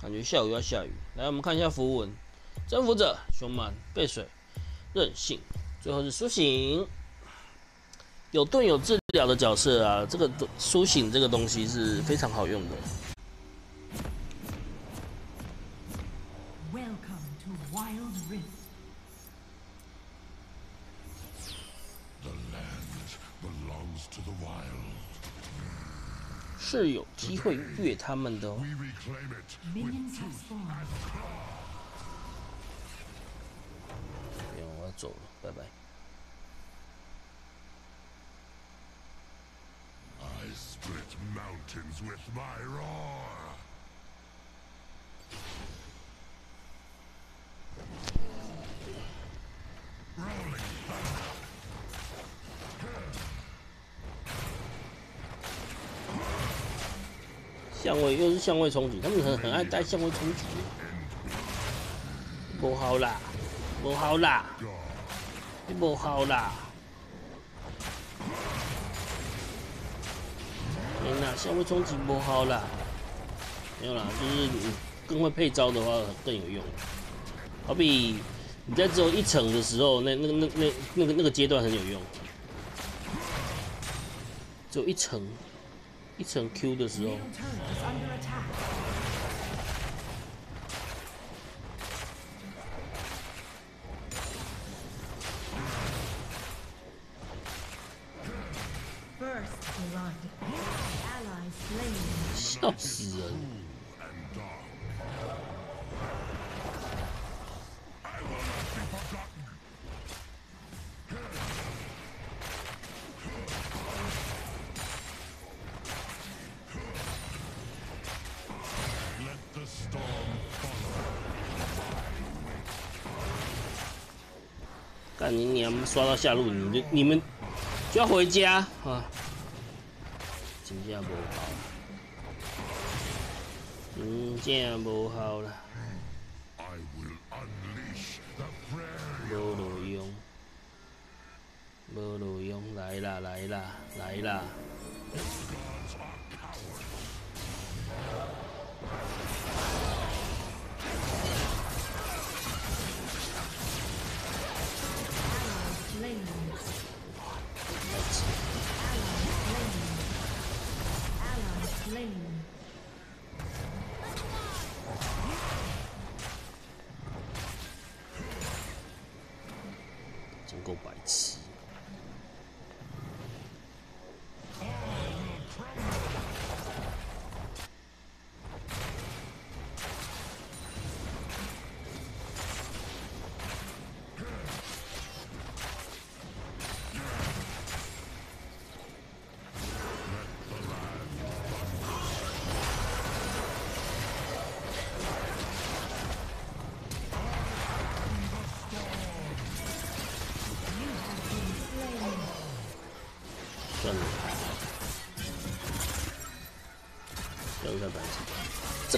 感觉下午要下雨。来，我们看一下符文：征服者、凶蛮、背水、任性，最后是苏醒。有盾有治疗的角色啊，这个苏醒这个东西是非常好用的。是有机会越他们的哦。不用，我要走了，拜拜。相位又是相位冲击，他们很很爱带相位冲击。不好啦，不好啦，不好啦！天哪，相位冲击不好啦！没有啦，就是你更会配招的话更有用。好比你在只有一层的时候，那那那那那个那个阶段很有用。只有一层。一层 Q 的时候，笑死人。干你娘！刷到下路，你们你们就要回家啊！真正无好，真正无好了，无路用，无路用，来啦来啦来啦！白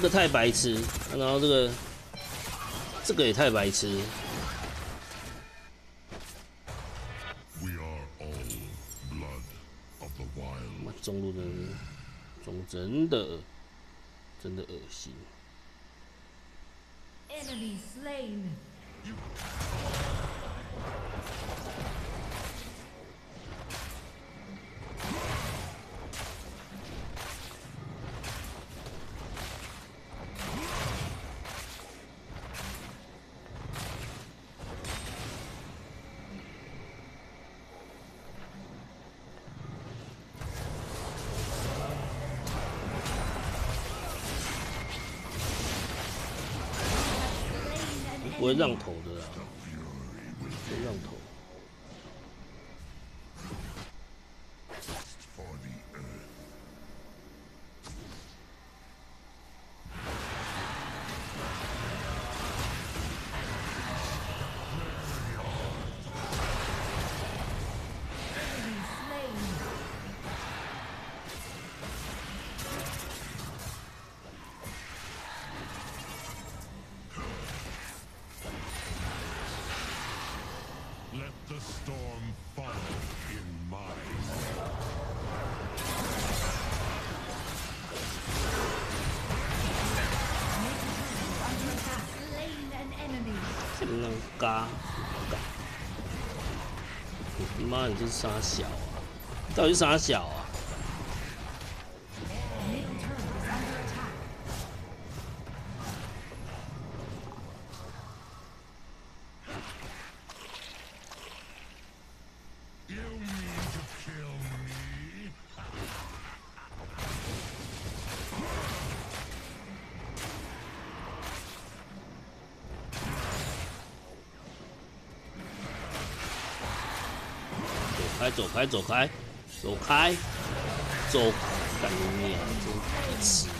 个太白痴，然后这个这个也太白痴。妈，中路的中真的真的恶心。不会让头的啦，不会让头。storm followed in my Slain an enemy. 妈，你这是傻小啊！到底是傻小啊？走开，走开，走开，走！干你娘！真白痴！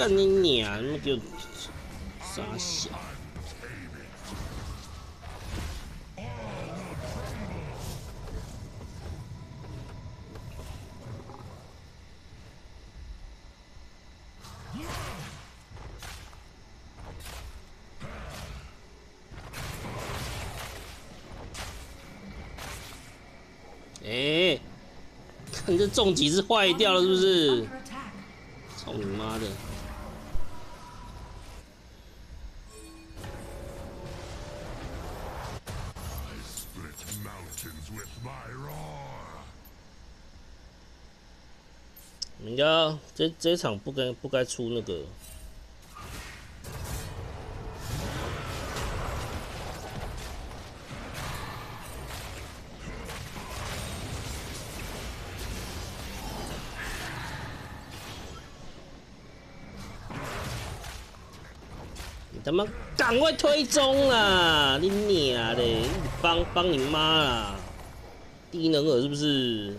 干你娘！那就傻小。哎，看这重击是坏掉了是不是？操你妈的！Myro 人家这这场不该不该出那个。你他妈赶快推中啊！你娘的，帮帮你妈啦！低能儿是不是？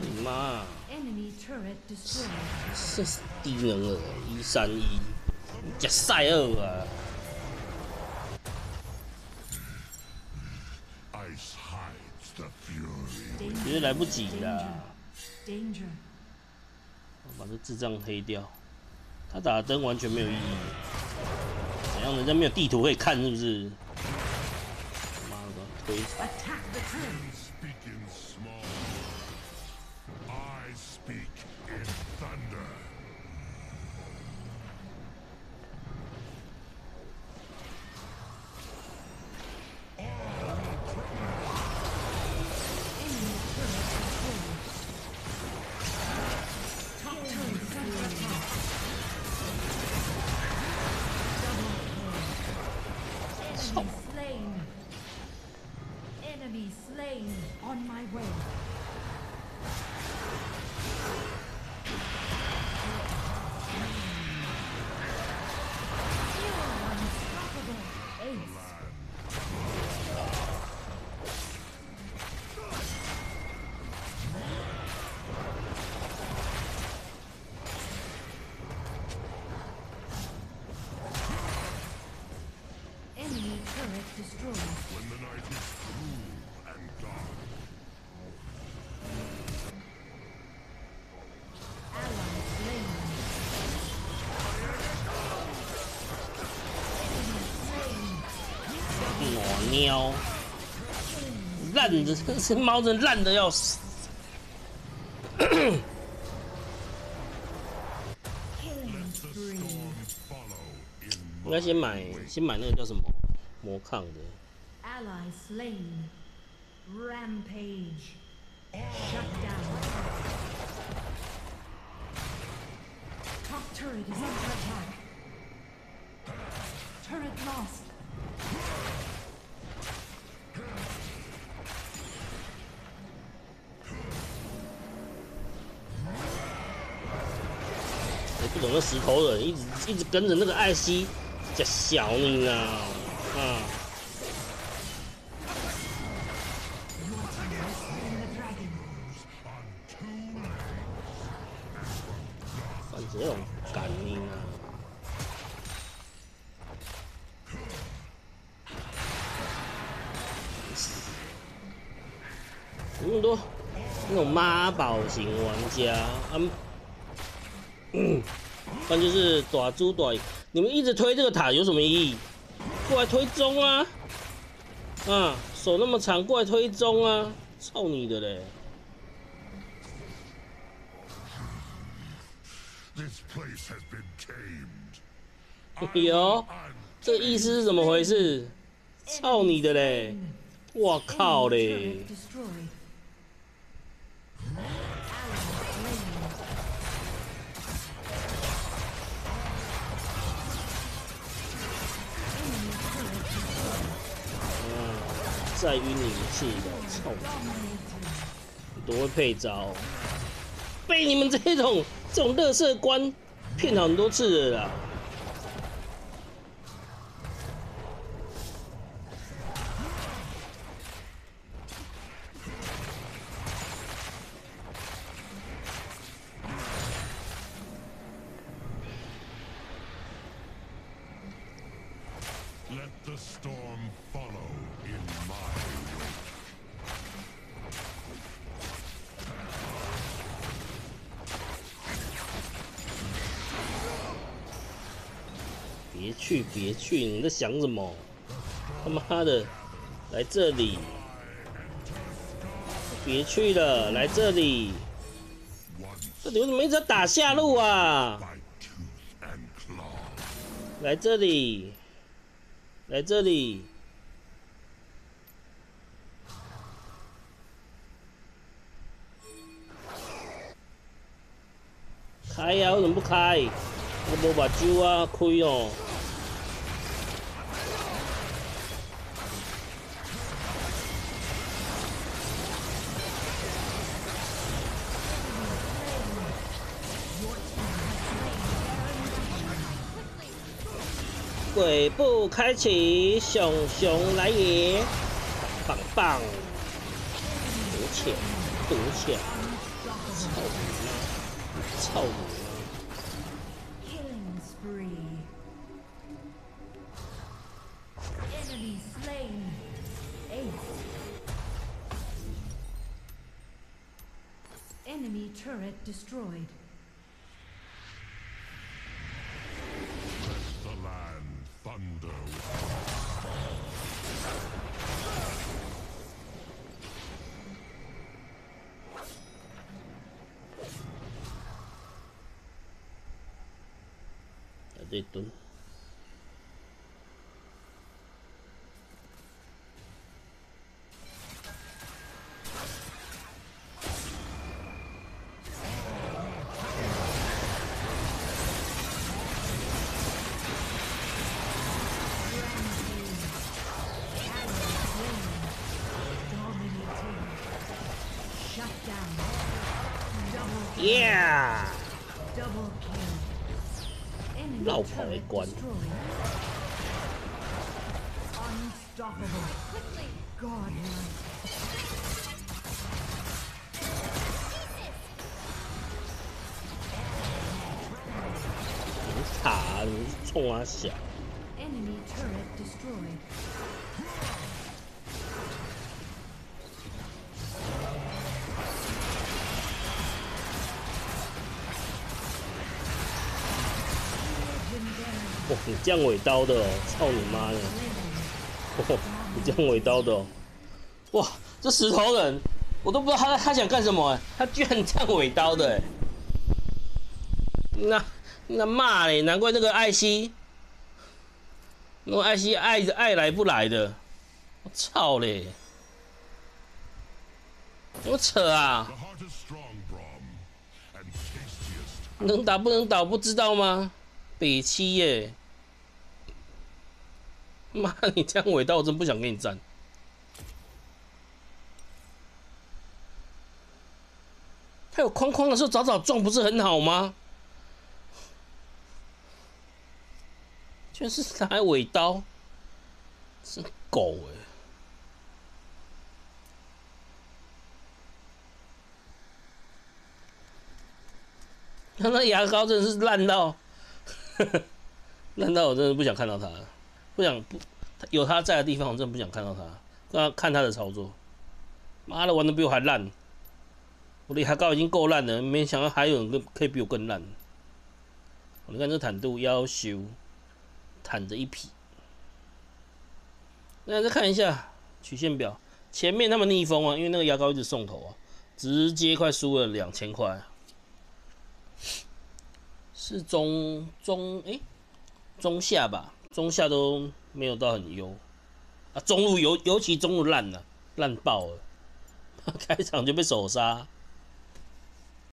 你妈！这是低能儿，一三一，加赛二啊！其实来不及了，把这智障黑掉。他打的灯完全没有意义，怎样？人家没有地图可以看，是不是？妈的，推！Enemy slain. Enemy slain on my way. make the strong When the night is and dark. 喵，烂的，这只猫真烂的要死。应该先买，先买那个叫什么？魔抗的。Slainrampage 头的一直一直跟着那个爱惜这小命啊反正这种感应啊。那么多那种妈宝型玩家，嗯，不然就是打猪打。你们一直推这个塔有什么意义？过来推中啊！啊，手那么长，过来推中啊！操你的嘞！This place has been tamed. 有，这个意思是怎么回事？操你的嘞！我靠嘞啊，再晕你一次的，操你！Dominating. 你多会配招，被你们这种这种乐色官骗很多次了啦。别去，别去！你在想什么？他妈的，来这里！别去了，来这里！这里为什么一直在打下路啊？来这里，来这里！开呀、为什么不开？我无把酒啊，开哦。鬼步开启，熊熊来也！棒棒棒！独抢，独抢！操你妈！操你！Killing spree. Enemy slain. Enemy turret destroyed. Enemy 绕跑一 turret 关 destroyed. Unstoppable. Godlike. 你卡，你冲我小。哦，你降尾刀的哦，操你妈的！哦，你降尾刀的哦，哇，这石头人，我都不知道他他想干什么，他居然降尾刀的，那那骂嘞，难怪那个艾希，那艾希爱爱来不来的，我操嘞！我扯啊！能打不能打不知道吗？北七耶、妈，你这样尾刀，我真不想跟你战。他有框框的时候早早撞不是很好吗？居然是拿来尾刀，是狗哎、他那牙膏真的是烂到，烂到我真的不想看到他了，不想不有他在的地方，我真的不想看到他，看看他的操作。妈的，玩的比我还烂，我的牙膏已经够烂了，没想到还有人可以比我更烂。你看这坦度要修，坦着一匹。那再看一下曲线表，前面他们逆风啊，因为那个牙膏一直送头啊，直接快输了两千块。是中中诶、中下吧，中下都没有到很优。啊，中路尤尤其中路烂了，烂爆了，开场就被首杀，